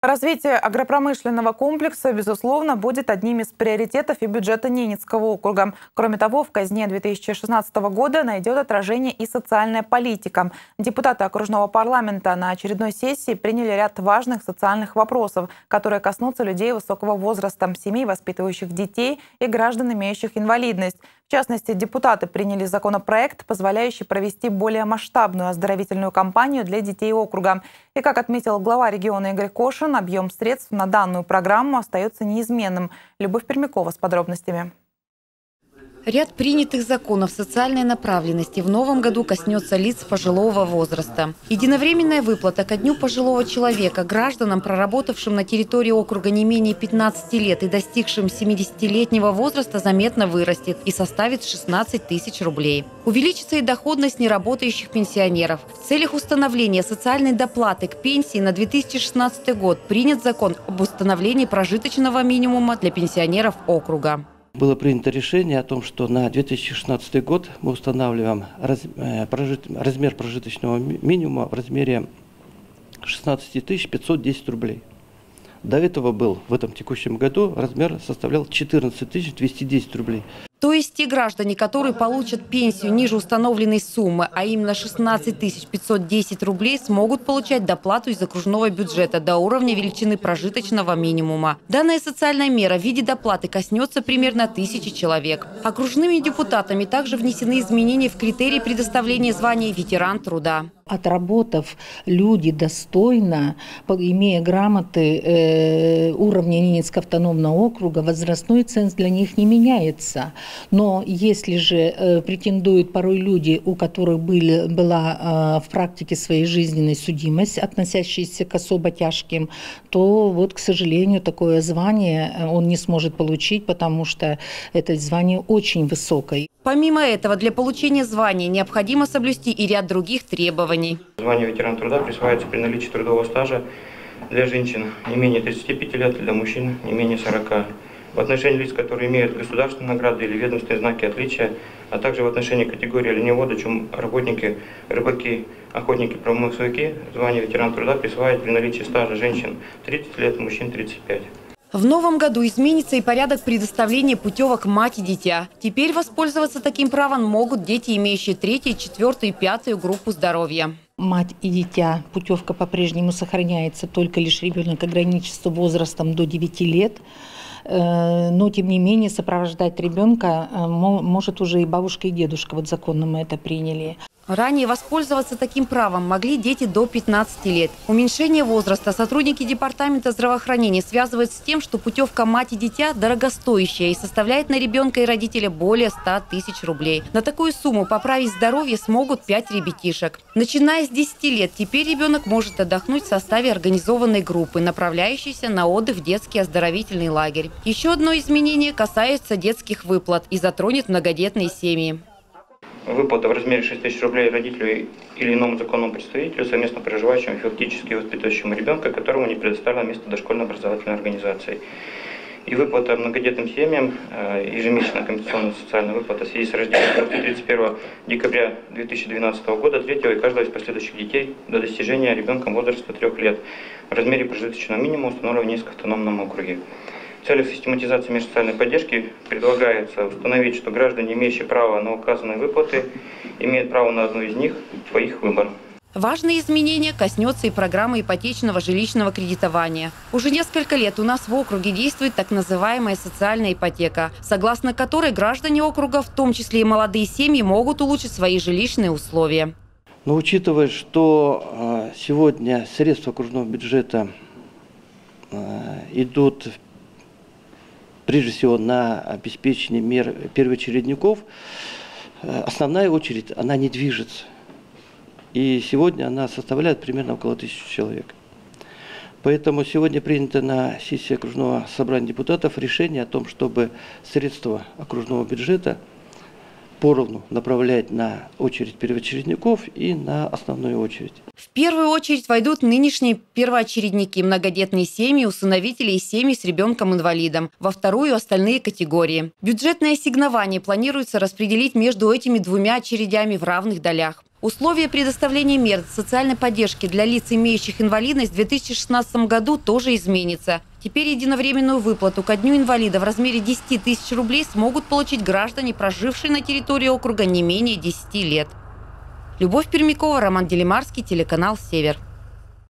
Развитие агропромышленного комплекса, безусловно, будет одним из приоритетов и бюджета Ненецкого округа. Кроме того, в казне 2016 года найдет отражение и социальная политика. Депутаты окружного парламента на очередной сессии приняли ряд важных социальных вопросов, которые коснутся людей высокого возраста, семей, воспитывающих детей и граждан, имеющих инвалидность. В частности, депутаты приняли законопроект, позволяющий провести более масштабную оздоровительную кампанию для детей округа. И, как отметил глава региона Игорь Кошин, объем средств на данную программу остается неизменным. Любовь Пермякова с подробностями. Ряд принятых законов социальной направленности в новом году коснется лиц пожилого возраста. Единовременная выплата ко дню пожилого человека гражданам, проработавшим на территории округа не менее 15 лет и достигшим 70-летнего возраста, заметно вырастет и составит 16 тысяч рублей. Увеличится и доходность неработающих пенсионеров. В целях установления социальной доплаты к пенсии на 2016 год принят закон об установлении прожиточного минимума для пенсионеров округа было принято решение о том, что на 2016 год мы устанавливаем э, размер прожиточного минимума в размере 16 510 рублей. До этого был в этом текущем году размер составлял 14 210 рублей. То есть те граждане, которые получат пенсию ниже установленной суммы, а именно 16 510 рублей, смогут получать доплату из окружного бюджета до уровня величины прожиточного минимума. Данная социальная мера в виде доплаты коснется примерно тысячи человек. Окружными депутатами также внесены изменения в критерии предоставления звания ветеран труда отработав люди достойно, имея грамоты э, уровня Ненецкого автономного округа, возрастной ценз для них не меняется. Но если же э, претендуют порой люди, у которых были, была э, в практике своей жизненной судимость, относящаяся к особо тяжким, то вот, к сожалению, такое звание э, он не сможет получить, потому что это звание очень высокое. Помимо этого, для получения звания необходимо соблюсти и ряд других требований. Звание ветеран труда присваивается при наличии трудового стажа для женщин не менее 35 лет, для мужчин не менее 40 в отношении лиц, которые имеют государственные награды или ведомственные знаки отличия, а также в отношении категории оленевода, чем работники, рыбаки, охотники, промысловики, звание ветеран труда присваивает при наличии стажа женщин 30 лет, мужчин 35. В новом году изменится и порядок предоставления путевок мать и дитя. Теперь воспользоваться таким правом могут дети, имеющие третью, четвертую и пятую группу здоровья. Мать и дитя путевка по-прежнему сохраняется, только лишь ребенок ограничится возрастом до 9 лет. Э, но тем не менее сопровождать ребенка э, может уже и бабушка и дедушка. Вот законно мы это приняли. Ранее воспользоваться таким правом могли дети до 15 лет. Уменьшение возраста сотрудники Департамента здравоохранения связывают с тем, что путевка мать и дитя дорогостоящая и составляет на ребенка и родителя более 100 тысяч рублей. На такую сумму поправить здоровье смогут 5 ребятишек. Начиная с 10 лет, теперь ребенок может отдохнуть в составе организованной группы, направляющейся на отдых в детский оздоровительный лагерь. Еще одно изменение касается детских выплат и затронет многодетные семьи выплата в размере 6 тысяч рублей родителю или иному законному представителю, совместно проживающему фактически воспитывающему ребенка, которому не предоставлено место дошкольной образовательной организации. И выплата многодетным семьям, э, ежемесячная компенсационная социальная выплата в связи с рождением после 31 декабря 2012 года третьего и каждого из последующих детей до достижения ребенком возраста трех лет в размере прожиточного минимума, установленного в Низком автономном округе. Целях систематизации межсоциальной поддержки предлагается установить, что граждане, имеющие право на указанные выплаты, имеют право на одну из них по их выбору. Важные изменения коснется и программы ипотечного жилищного кредитования. Уже несколько лет у нас в округе действует так называемая социальная ипотека, согласно которой граждане округа, в том числе и молодые семьи, могут улучшить свои жилищные условия. Но учитывая, что а, сегодня средства окружного бюджета а, идут в прежде всего на обеспечение мер первоочередников, э, основная очередь, она не движется. И сегодня она составляет примерно около тысячи человек. Поэтому сегодня принято на сессии окружного собрания депутатов решение о том, чтобы средства окружного бюджета – поровну направлять на очередь первоочередников и на основную очередь. В первую очередь войдут нынешние первоочередники, многодетные семьи, усыновители и семьи с ребенком-инвалидом. Во вторую – остальные категории. Бюджетное ассигнование планируется распределить между этими двумя очередями в равных долях. Условия предоставления мер социальной поддержки для лиц, имеющих инвалидность, в 2016 году тоже изменится. Теперь единовременную выплату ко дню инвалида в размере 10 тысяч рублей смогут получить граждане, прожившие на территории округа не менее 10 лет. Любовь Пермякова, Роман Делимарский, телеканал «Север».